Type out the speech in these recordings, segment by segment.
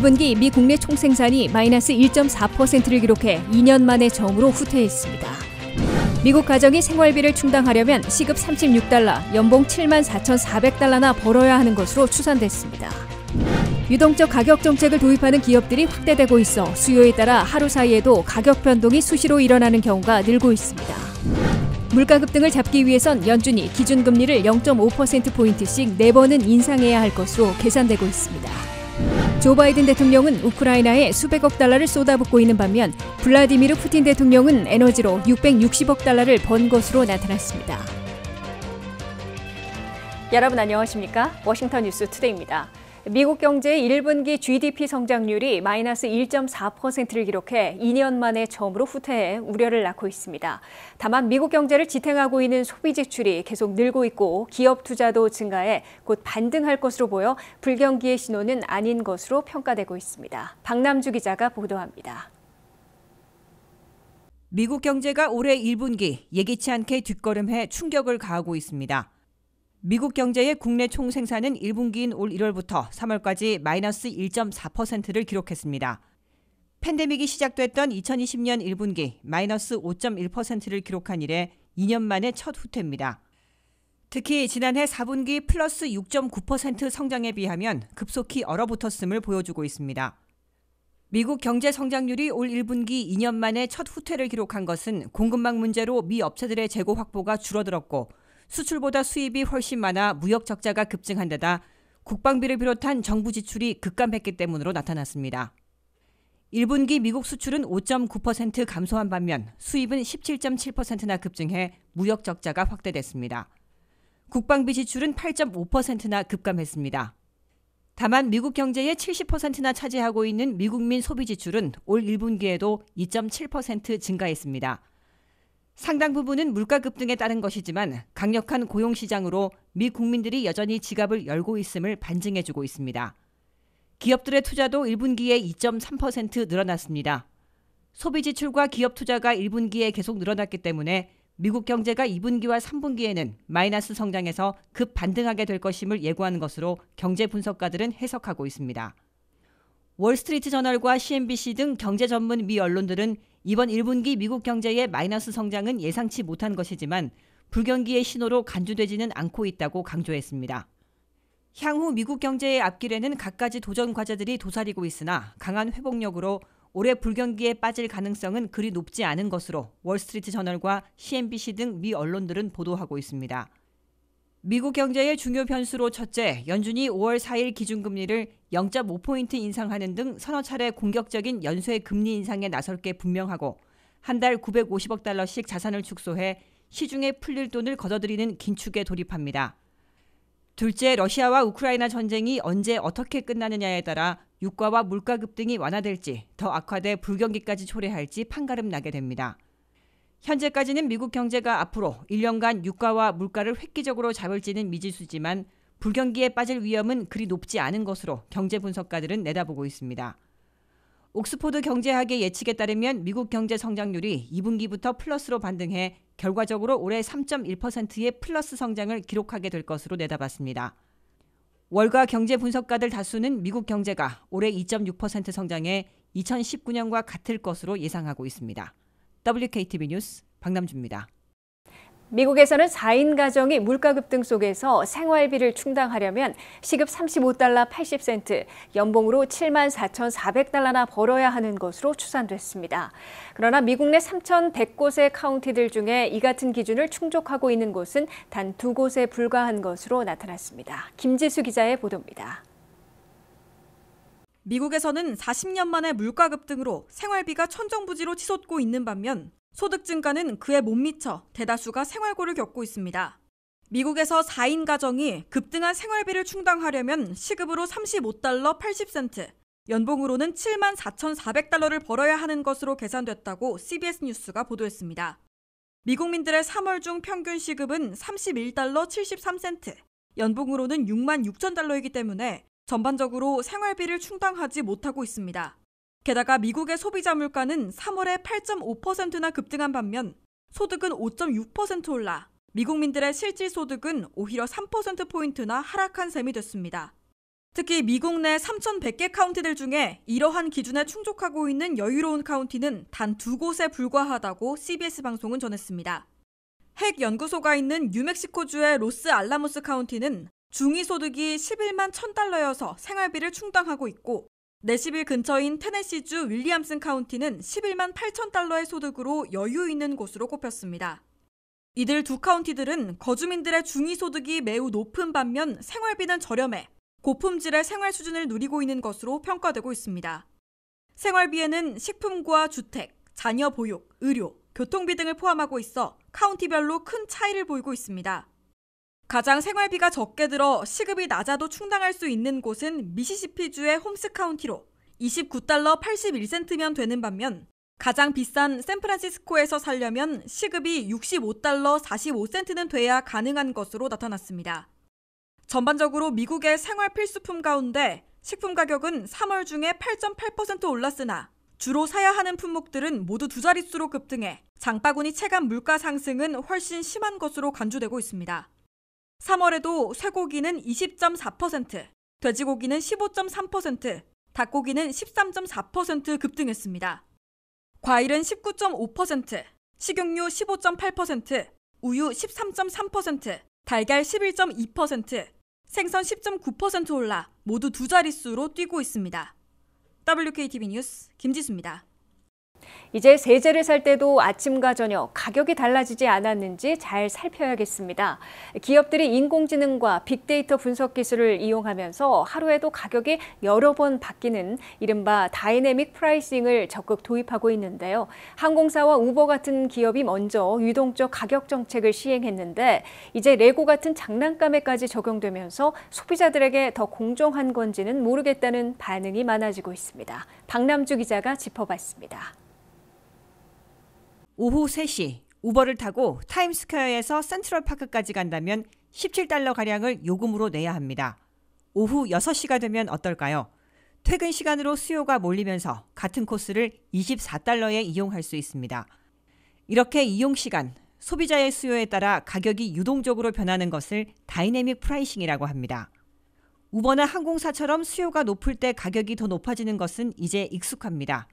올 1분기 미 국내 총생산이 마이너스 1.4%를 기록해 2년 만에 처음으로 후퇴했습니다. 미국 가정이 생활비를 충당하려면 시급 36달러, 연봉 7만 4,400달러나 벌어야 하는 것으로 추산됐습니다. 유동적 가격 정책을 도입하는 기업들이 확대되고 있어 수요에 따라 하루 사이에도 가격 변동이 수시로 일어나는 경우가 늘고 있습니다. 물가 급등을 잡기 위해선 연준이 기준금리를 0.5%포인트씩 4번은 인상해야 할 것으로 계산되고 있습니다. 조 바이든 대통령은 우크라이나에 수백억 달러를 쏟아붓고 있는 반면 블라디미르 푸틴 대통령은 에너지로 660억 달러를 번 것으로 나타났습니다. 여러분 안녕하십니까? 워싱턴 뉴스 투데이입니다. 미국 경제의 1분기 GDP 성장률이 마이너스 1.4%를 기록해 2년 만에 처음으로 후퇴해 우려를 낳고 있습니다. 다만 미국 경제를 지탱하고 있는 소비 지출이 계속 늘고 있고 기업 투자도 증가해 곧 반등할 것으로 보여 불경기의 신호는 아닌 것으로 평가되고 있습니다. 박남주 기자가 보도합니다. 미국 경제가 올해 1분기 예기치 않게 뒷걸음해 충격을 가하고 있습니다. 미국 경제의 국내 총생산은 1분기인 올 1월부터 3월까지 마이너스 1.4%를 기록했습니다. 팬데믹이 시작됐던 2020년 1분기 마이너스 5.1%를 기록한 이래 2년 만에 첫 후퇴입니다. 특히 지난해 4분기 플러스 6.9% 성장에 비하면 급속히 얼어붙었음을 보여주고 있습니다. 미국 경제 성장률이 올 1분기 2년 만에 첫 후퇴를 기록한 것은 공급망 문제로 미 업체들의 재고 확보가 줄어들었고 수출보다 수입이 훨씬 많아 무역 적자가 급증한 데다 국방비를 비롯한 정부 지출이 급감했기 때문으로 나타났습니다. 1분기 미국 수출은 5.9% 감소한 반면 수입은 17.7%나 급증해 무역 적자가 확대됐습니다. 국방비 지출은 8.5%나 급감했습니다. 다만 미국 경제의 70%나 차지하고 있는 미국민 소비 지출은 올 1분기에도 2.7% 증가했습니다. 상당 부분은 물가 급등에 따른 것이지만 강력한 고용 시장으로 미 국민들이 여전히 지갑을 열고 있음을 반증해 주고 있습니다. 기업들의 투자도 1분기에 2.3% 늘어났습니다. 소비 지출과 기업 투자가 1분기에 계속 늘어났기 때문에 미국 경제가 2분기와 3분기에는 마이너스 성장에서 급 반등하게 될 것임을 예고하는 것으로 경제 분석가들은 해석하고 있습니다. 월스트리트 저널과 CNBC 등 경제 전문 미 언론들은 이번 1분기 미국 경제의 마이너스 성장은 예상치 못한 것이지만 불경기의 신호로 간주되지는 않고 있다고 강조했습니다. 향후 미국 경제의 앞길에는 갖가지 도전 과제들이 도사리고 있으나 강한 회복력으로 올해 불경기에 빠질 가능성은 그리 높지 않은 것으로 월스트리트 저널과 CNBC 등 미 언론들은 보도하고 있습니다. 미국 경제의 중요 변수로 첫째, 연준이 5월 4일 기준금리를 0.5포인트 인상하는 등 서너 차례 공격적인 연쇄 금리 인상에 나설 게 분명하고 한 달 950억 달러씩 자산을 축소해 시중에 풀릴 돈을 걷어들이는 긴축에 돌입합니다. 둘째, 러시아와 우크라이나 전쟁이 언제 어떻게 끝나느냐에 따라 유가와 물가 급등이 완화될지 더 악화돼 불경기까지 초래할지 판가름 나게 됩니다. 현재까지는 미국 경제가 앞으로 1년간 유가와 물가를 획기적으로 잡을지는 미지수지만 불경기에 빠질 위험은 그리 높지 않은 것으로 경제 분석가들은 내다보고 있습니다. 옥스포드 경제학의 예측에 따르면 미국 경제 성장률이 2분기부터 플러스로 반등해 결과적으로 올해 3.1%의 플러스 성장을 기록하게 될 것으로 내다봤습니다. 월가 경제 분석가들 다수는 미국 경제가 올해 2.6% 성장해 2019년과 같을 것으로 예상하고 있습니다. WKTV 뉴스 박남주입니다. 미국에서는 4인 가정이 물가 급등 속에서 생활비를 충당하려면 시급 35달러 80센트, 연봉으로 7만 4,400달러나 벌어야 하는 것으로 추산됐습니다. 그러나 미국 내 3,100곳의 카운티들 중에 이 같은 기준을 충족하고 있는 곳은 단 두 곳에 불과한 것으로 나타났습니다. 김지수 기자의 보도입니다. 미국에서는 40년 만에 물가 급등으로 생활비가 천정부지로 치솟고 있는 반면 소득 증가는 그에 못 미쳐 대다수가 생활고를 겪고 있습니다. 미국에서 4인 가정이 급등한 생활비를 충당하려면 시급으로 35달러 80센트, 연봉으로는 7만 4,400달러를 벌어야 하는 것으로 계산됐다고 CBS 뉴스가 보도했습니다. 미국민들의 3월 중 평균 시급은 31달러 73센트, 연봉으로는 6만 6천 달러이기 때문에 전반적으로 생활비를 충당하지 못하고 있습니다. 게다가 미국의 소비자 물가는 3월에 8.5%나 급등한 반면 소득은 5.6% 올라 미국민들의 실질 소득은 오히려 3%포인트나 하락한 셈이 됐습니다. 특히 미국 내 3,100개 카운티들 중에 이러한 기준에 충족하고 있는 여유로운 카운티는 단 두 곳에 불과하다고 CBS 방송은 전했습니다. 핵 연구소가 있는 뉴멕시코주의 로스 알라모스 카운티는 중위소득이 11만 1000달러여서 생활비를 충당하고 있고 내시빌 근처인 테네시주 윌리암슨 카운티는 11만 8천 달러의 소득으로 여유 있는 곳으로 꼽혔습니다. 이들 두 카운티들은 거주민들의 중위소득이 매우 높은 반면 생활비는 저렴해 고품질의 생활 수준을 누리고 있는 것으로 평가되고 있습니다. 생활비에는 식품과 주택, 자녀 보육, 의료, 교통비 등을 포함하고 있어 카운티별로 큰 차이를 보이고 있습니다. 가장 생활비가 적게 들어 시급이 낮아도 충당할 수 있는 곳은 미시시피주의 홈스 카운티로 29달러 81센트면 되는 반면 가장 비싼 샌프란시스코에서 살려면 시급이 65달러 45센트는 돼야 가능한 것으로 나타났습니다. 전반적으로 미국의 생활 필수품 가운데 식품 가격은 3월 중에 8.8% 올랐으나 주로 사야 하는 품목들은 모두 두 자릿수로 급등해 장바구니 체감 물가 상승은 훨씬 심한 것으로 간주되고 있습니다. 3월에도 쇠고기는 20.4%, 돼지고기는 15.3%, 닭고기는 13.4% 급등했습니다. 과일은 19.5%, 식용유 15.8%, 우유 13.3%, 달걀 11.2%, 생선 10.9% 올라 모두 두 자릿수로 뛰고 있습니다. WKTV 뉴스 김지수입니다. 이제 세제를 살 때도 아침과 저녁 가격이 달라지지 않았는지 잘 살펴야겠습니다. 기업들이 인공지능과 빅데이터 분석 기술을 이용하면서 하루에도 가격이 여러 번 바뀌는 이른바 dynamic pricing을 적극 도입하고 있는데요. 항공사와 우버 같은 기업이 먼저 유동적 가격 정책을 시행했는데 이제 레고 같은 장난감에까지 적용되면서 소비자들에게 더 공정한 건지는 모르겠다는 반응이 많아지고 있습니다. 박남주 기자가 짚어봤습니다. 오후 3시 우버를 타고 타임스퀘어에서 센트럴파크까지 간다면 17달러 가량을 요금으로 내야 합니다. 오후 6시가 되면 어떨까요? 퇴근 시간으로 수요가 몰리면서 같은 코스를 24달러에 이용할 수 있습니다. 이렇게 이용 시간, 소비자의 수요에 따라 가격이 유동적으로 변하는 것을 dynamic pricing이라고 합니다. 우버나 항공사처럼 수요가 높을 때 가격이 더 높아지는 것은 이제 익숙합니다.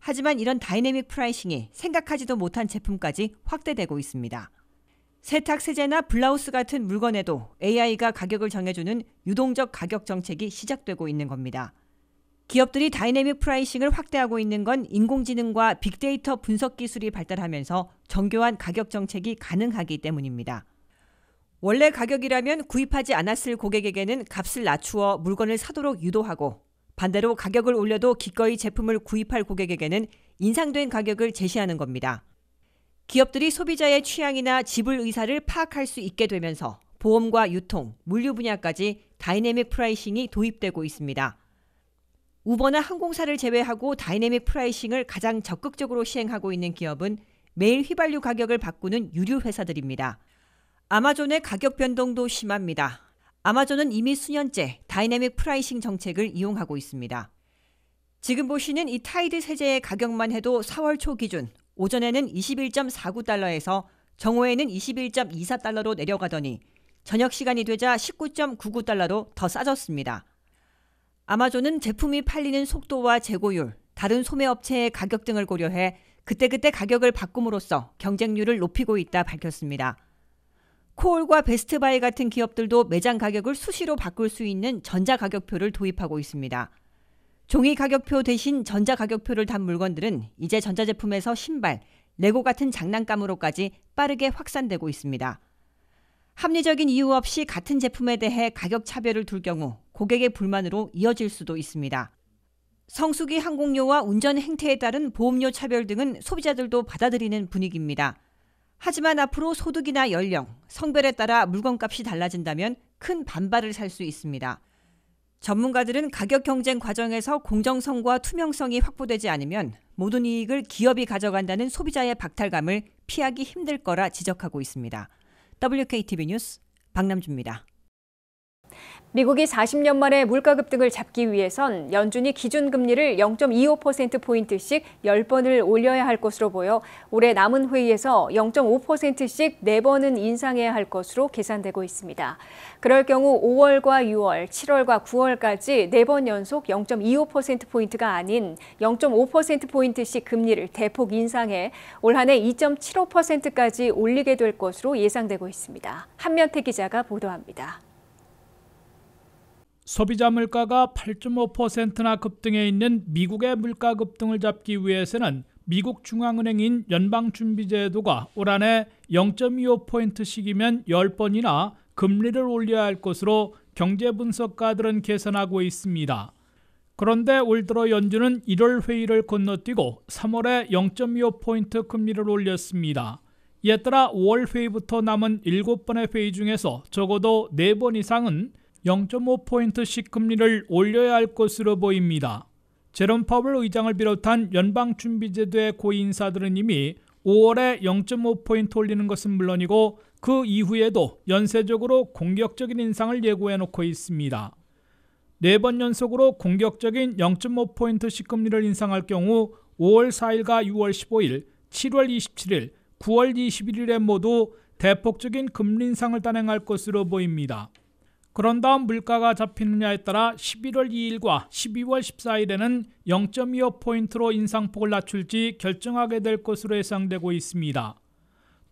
하지만 이런 dynamic pricing이 생각하지도 못한 제품까지 확대되고 있습니다. 세탁 세제나 블라우스 같은 물건에도 AI가 가격을 정해주는 유동적 가격 정책이 시작되고 있는 겁니다. 기업들이 dynamic pricing을 확대하고 있는 건 인공지능과 빅데이터 분석 기술이 발달하면서 정교한 가격 정책이 가능하기 때문입니다. 원래 가격이라면 구입하지 않았을 고객에게는 값을 낮추어 물건을 사도록 유도하고 반대로 가격을 올려도 기꺼이 제품을 구입할 고객에게는 인상된 가격을 제시하는 겁니다. 기업들이 소비자의 취향이나 지불 의사를 파악할 수 있게 되면서 보험과 유통, 물류 분야까지 dynamic pricing이 도입되고 있습니다. 우버나 항공사를 제외하고 dynamic pricing을 가장 적극적으로 시행하고 있는 기업은 매일 휘발유 가격을 바꾸는 유류 회사들입니다. 아마존의 가격 변동도 심합니다. 아마존은 이미 수년째 dynamic pricing 정책을 이용하고 있습니다. 지금 보시는 이 타이드 세제의 가격만 해도 4월 초 기준 오전에는 21.49달러에서 정오에는 21.24달러로 내려가더니 저녁 시간이 되자 19.99달러로 더 싸졌습니다. 아마존은 제품이 팔리는 속도와 재고율, 다른 소매업체의 가격 등을 고려해 그때그때 가격을 바꿈으로써 경쟁률을 높이고 있다 밝혔습니다. 코올과 베스트바이 같은 기업들도 매장 가격을 수시로 바꿀 수 있는 전자 가격표를 도입하고 있습니다. 종이 가격표 대신 전자 가격표를 단 물건들은 이제 전자제품에서 신발, 레고 같은 장난감으로까지 빠르게 확산되고 있습니다. 합리적인 이유 없이 같은 제품에 대해 가격 차별을 둘 경우 고객의 불만으로 이어질 수도 있습니다. 성수기 항공료와 운전 행태에 따른 보험료 차별 등은 소비자들도 받아들이는 분위기입니다. 하지만 앞으로 소득이나 연령, 성별에 따라 물건값이 달라진다면 큰 반발을 살 수 있습니다. 전문가들은 가격 경쟁 과정에서 공정성과 투명성이 확보되지 않으면 모든 이익을 기업이 가져간다는 소비자의 박탈감을 피하기 힘들 거라 지적하고 있습니다. WKTV 뉴스 박남주입니다. 미국이 40년 만에 물가 급등을 잡기 위해선 연준이 기준금리를 0.25%포인트씩 10번을 올려야 할 것으로 보여 올해 남은 회의에서 0.5%씩 4번은 인상해야 할 것으로 계산되고 있습니다. 그럴 경우 5월과 6월, 7월과 9월까지 4번 연속 0.25%포인트가 아닌 0.5%포인트씩 금리를 대폭 인상해 올 한 해 2.75%까지 올리게 될 것으로 예상되고 있습니다. 한면태 기자가 보도합니다. 소비자 물가가 8.5%나 급등해 있는 미국의 물가 급등을 잡기 위해서는 미국 중앙은행인 연방준비제도가 올 한 해 0.25포인트씩이면 10번이나 금리를 올려야 할 것으로 경제 분석가들은 계산하고 있습니다. 그런데 올 들어 연준은 1월 회의를 건너뛰고 3월에 0.25포인트 금리를 올렸습니다. 이에 따라 5월 회의부터 남은 7번의 회의 중에서 적어도 4번 이상은 0.5포인트씩 금리를 올려야 할 것으로 보입니다. 제롬 파월 의장을 비롯한 연방준비제도의 고위 인사들은 이미 5월에 0.5포인트 올리는 것은 물론이고 그 이후에도 연쇄적으로 공격적인 인상을 예고해 놓고 있습니다. 네 번 연속으로 공격적인 0.5포인트씩 금리를 인상할 경우 5월 4일과 6월 15일, 7월 27일, 9월 21일에 모두 대폭적인 금리 인상을 단행할 것으로 보입니다. 그런 다음 물가가 잡히느냐에 따라 11월 2일과 12월 14일에는 0.25포인트로 인상폭을 낮출지 결정하게 될 것으로 예상되고 있습니다.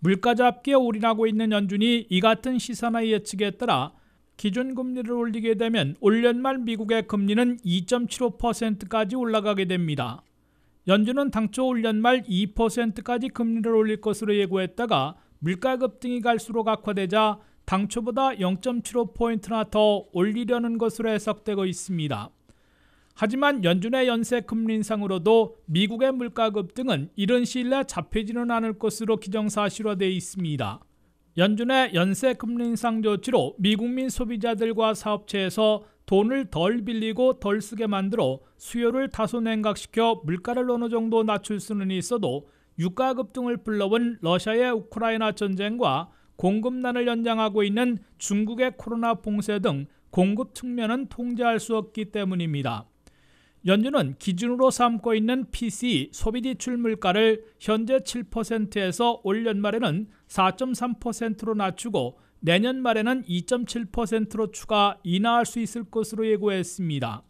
물가 잡기에 올인하고 있는 연준이 이 같은 시사나 예측에 따라 기준금리를 올리게 되면 올 연말 미국의 금리는 2.75%까지 올라가게 됩니다. 연준은 당초 올 연말 2%까지 금리를 올릴 것으로 예고했다가 물가 급등이 갈수록 악화되자 당초보다 0.75포인트나 더 올리려는 것으로 해석되고 있습니다. 하지만 연준의 연쇄 금리 인상으로도 미국의 물가 급등은 이른 시일 내 잡히지는 않을 것으로 기정사실화되어 있습니다. 연준의 연쇄 금리 인상 조치로 미국민 소비자들과 사업체에서 돈을 덜 빌리고 덜 쓰게 만들어 수요를 다소 냉각시켜 물가를 어느 정도 낮출 수는 있어도 유가 급등을 불러온 러시아의 우크라이나 전쟁과 공급난을 연장하고 있는 중국의 코로나 봉쇄 등 공급 측면은 통제할 수 없기 때문입니다. 연준은 기준으로 삼고 있는 PC 소비 지출 물가를 현재 7%에서 올 연말에는 4.3%로 낮추고 내년 말에는 2.7%로 추가 인하할 수 있을 것으로 예고했습니다.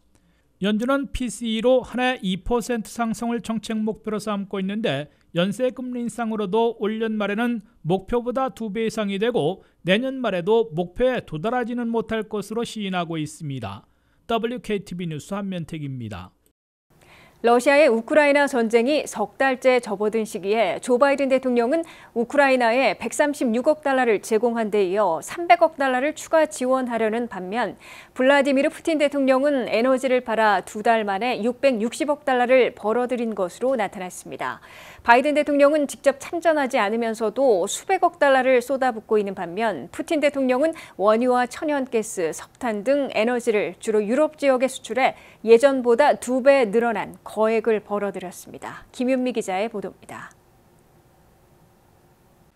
연준은 PCE로 한 해 2% 상승을 정책 목표로 삼고 있는데 연쇄 금리 인상으로도 올 연말에는 목표보다 두 배 이상이 되고 내년 말에도 목표에 도달하지는 못할 것으로 시인하고 있습니다. WKTV 뉴스 한면택입니다. 러시아의 우크라이나 전쟁이 석 달째 접어든 시기에 조 바이든 대통령은 우크라이나에 136억 달러를 제공한 데 이어 300억 달러를 추가 지원하려는 반면 블라디미르 푸틴 대통령은 에너지를 팔아 두 달 만에 660억 달러를 벌어들인 것으로 나타났습니다. 바이든 대통령은 직접 참전하지 않으면서도 수백억 달러를 쏟아붓고 있는 반면 푸틴 대통령은 원유와 천연가스, 석탄 등 에너지를 주로 유럽 지역에 수출해 예전보다 두 배 늘어난 거액을 벌어들였습니다. 김윤미 기자의 보도입니다.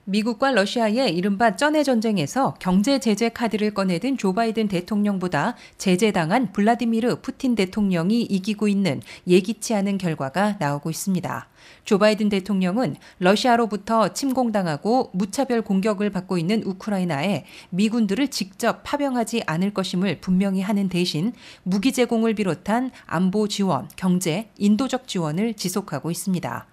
미국과 러시아의 이른바 쩐의 전쟁에서 경제 제재 카드를 꺼내든 조 바이든 대통령보다 제재당한 블라디미르 푸틴 대통령이 이기고 있는 예기치 않은 결과가 나오고 있습니다. 조 바이든 대통령은 러시아로부터 침공당하고 무차별 공격을 받고 있는 우크라이나에 미군들을 직접 파병하지 않을 것임을 분명히 하는 대신 무기 제공을 비롯한 안보 지원, 경제, 인도적 지원을 지속하고 있습니다.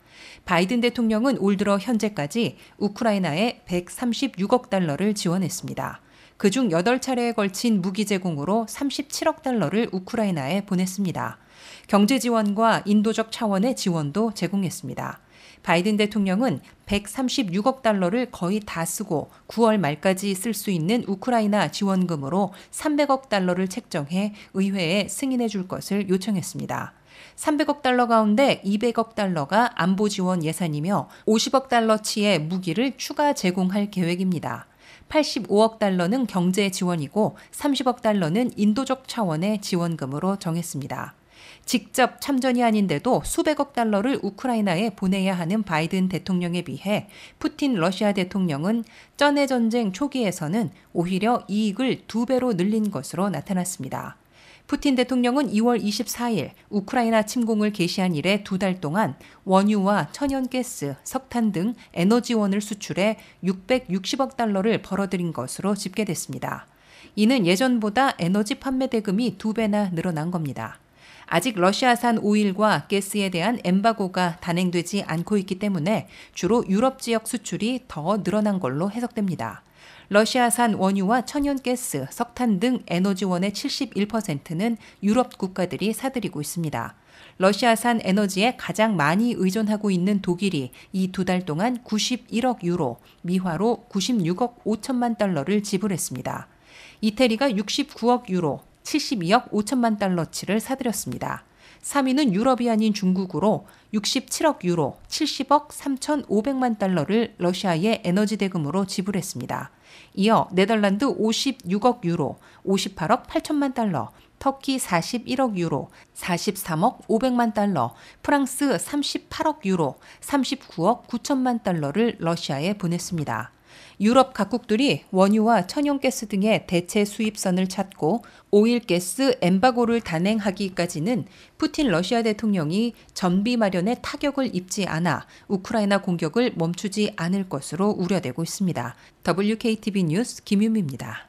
바이든 대통령은 올 들어 현재까지 우크라이나에 136억 달러를 지원했습니다. 그중 8차례에 걸친 무기 제공으로 37억 달러를 우크라이나에 보냈습니다. 경제 지원과 인도적 차원의 지원도 제공했습니다. 바이든 대통령은 136억 달러를 거의 다 쓰고 9월 말까지 쓸 수 있는 우크라이나 지원금으로 300억 달러를 책정해 의회에 승인해 줄 것을 요청했습니다. 300억 달러 가운데 200억 달러가 안보 지원 예산이며 50억 달러치의 무기를 추가 제공할 계획입니다. 85억 달러는 경제 지원이고 30억 달러는 인도적 차원의 지원금으로 정했습니다. 직접 참전이 아닌데도 수백억 달러를 우크라이나에 보내야 하는 바이든 대통령에 비해 푸틴 러시아 대통령은 전의 전쟁 초기에서는 오히려 이익을 두 배로 늘린 것으로 나타났습니다. 푸틴 대통령은 2월 24일 우크라이나 침공을 개시한 이래 두 달 동안 원유와 천연가스, 석탄 등 에너지원을 수출해 660억 달러를 벌어들인 것으로 집계됐습니다. 이는 예전보다 에너지 판매 대금이 두 배나 늘어난 겁니다. 아직 러시아산 오일과 가스에 대한 엠바고가 단행되지 않고 있기 때문에 주로 유럽 지역 수출이 더 늘어난 걸로 해석됩니다. 러시아산 원유와 천연가스, 석탄 등 에너지원의 71%는 유럽 국가들이 사들이고 있습니다. 러시아산 에너지에 가장 많이 의존하고 있는 독일이 이 두 달 동안 91억 유로, 미화로 96억 5천만 달러를 지불했습니다. 이태리가 69억 유로, 72억 5천만 달러치를 사들였습니다. 3위는 유럽이 아닌 중국으로 67억 유로, 70억 3,500만 달러를 러시아의 에너지 대금으로 지불했습니다. 이어 네덜란드 56억 유로, 58억 8천만 달러, 터키 41억 유로, 43억 500만 달러, 프랑스 38억 유로, 39억 9천만 달러를 러시아에 보냈습니다. 유럽 각국들이 원유와 천연가스 등의 대체 수입선을 찾고 오일가스 엠바고를 단행하기까지는 푸틴 러시아 대통령이 전비 마련에 타격을 입지 않아 우크라이나 공격을 멈추지 않을 것으로 우려되고 있습니다. WKTV 뉴스 김유미입니다.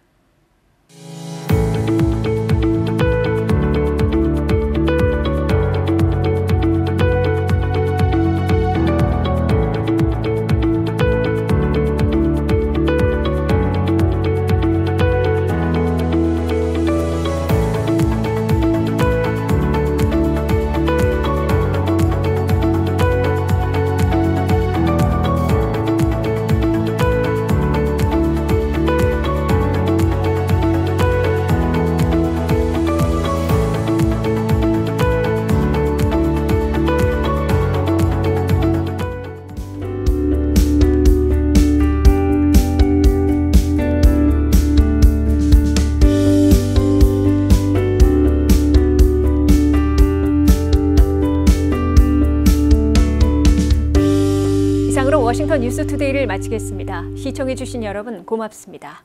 뉴스 투데이를 마치겠습니다. 시청해주신 여러분 고맙습니다.